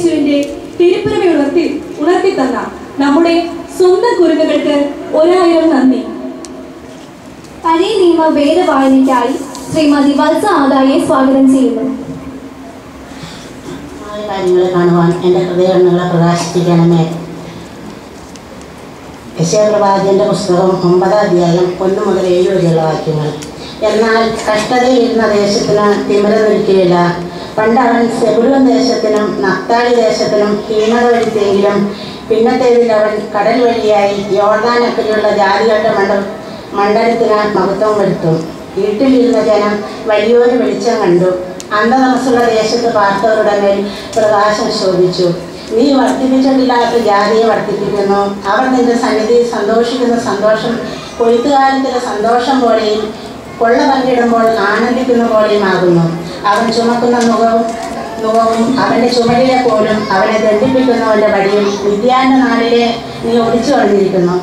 ഉണ്ണിയേശുവിന്റെ തിരുപ്പിറവി ഉണർത്തി ഉണർത്തി തന്ന നമ്മുടെ സ്വന്തം കുരുന്നുകൾക്ക് ഒരായിരം നന്ദി. പഴയ നിയമ വേദവായനയ്ക്കായി ശ്രീമതി വത്സ ആദായെ സ്വാഗതം ചെയ്യുന്നു. കാര്യങ്ങൾ കാണുവാൻ എന്റെ ഹൃദയങ്ങളെ പ്രകാശിപ്പിക്കണമേ. യശയപ്രവാചന്റെ പുസ്തകം ഒമ്പതാം അധ്യായം ഒന്ന് മുതൽ ഏഴ് വരെയുള്ള വാക്യങ്ങൾ. എന്നാൽ കഷ്ടതയിരുന്ന ദേശത്തിന് തിമിരം നിൽക്കുകയില്ല. പണ്ട് അവൻ സെബുലൻ ദേശത്തിനും നത്താലി ദേശത്തിനും ഹീനത വരുത്തിയെങ്കിലും പിന്നത്തേതിൽ അവൻ കടൽ വഴിയായി യോർദാനക്കരെയുള്ള ജാതികളുടെ മണ്ഡ മണ്ഡലത്തിന് മഹത്വം വരുത്തും. വീട്ടിലിരുന്ന ജനം വലിയൊരു വെളിച്ചം കണ്ടു. അന്ധതമസുള്ള ദേശത്ത് പാർത്തവരുടെ മേൽ പ്രകാശം ശോഭിച്ചു. നീ വർദ്ധിപ്പിച്ചിട്ടില്ലാത്ത ജാതിയെ വർദ്ധിപ്പിക്കുന്നു. അവർ നിന്റെ സന്നിധിയിൽ സന്തോഷിക്കുന്ന സന്തോഷം കൊയ്ത്തുകാലത്തിലെ സന്തോഷം പോലെയും കൊള്ള പങ്കിടുമ്പോൾ ആനന്ദിക്കുന്ന പോലെയും ആകുന്നു. അവൻ ചുമക്കുന്ന മുഖവും മുഖവും അവന്റെ ചുമലിലെ പോലും അവനെ ദണ്ഡിപ്പിക്കുന്നവന്റെ വടിയും വിദ്യാന്റെ നാളിലെ നീ ഒടിച്ചു കളഞ്ഞിരിക്കുന്നു.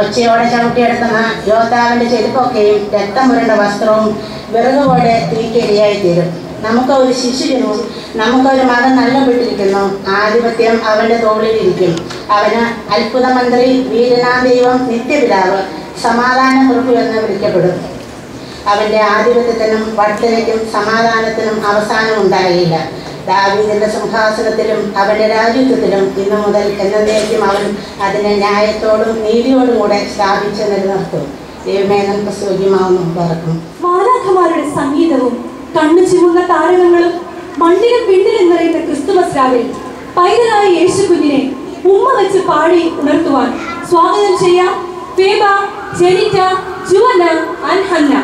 ഒച്ചയോടെ ചവിട്ടിയെടുക്കുന്ന യോദ്ധാവിന്റെ ചെരുപ്പൊക്കെയും രക്തമുരണ്ട വസ്ത്രവും വിറകുപോലെ പോലെ തീക്കരിയായി തീരും. നമുക്ക് ഒരു ശിശുവിനും നമുക്കൊരു മകൻ നൽകപ്പെട്ടിരിക്കുന്നു ആധിപത്യം അവന്റെ തോളിലിരിക്കും അവന് അത്ഭുത മന്ത്രി വീരനാം ദൈവം നിത്യപിതാവ് സമാധാന കുറിപ്പ് എന്ന് വിളിക്കപ്പെടും. അവന്റെ ആധിപത്യത്തിനും വർദ്ധനയ്ക്കും സമാധാനത്തിനും അവസാനം ഉണ്ടായില്ല. ദാവീദിന്റെ സിംഹാസനത്തിലും അവന്റെ രാജ്യത്വത്തിലും ഇന്നു മുതൽ എന്നേക്കും അവൻ അതിനെ ന്യായത്തോടും നീതിയോടും കൂടെ സ്ഥാപിച്ച് നിലനിർത്തും. ദൈവമേനം സൂര്യമാവുന്നു പറക്കും മാലാഖമാരുടെ സംഗീതവും കണ്ണു ചിമുന്ന താരകങ്ങളും മണ്ണിലും വിണ്ണിലും നിറയുന്ന ക്രിസ്തുമസ് രാവിൽ പൈതലായ യേശു കുഞ്ഞിനെ ഉമ്മ വെച്ച് പാടി ഉണർത്തുവാൻ സ്വാഗതം ചെയ്യാം. Feba Jenita Juvana and Hannah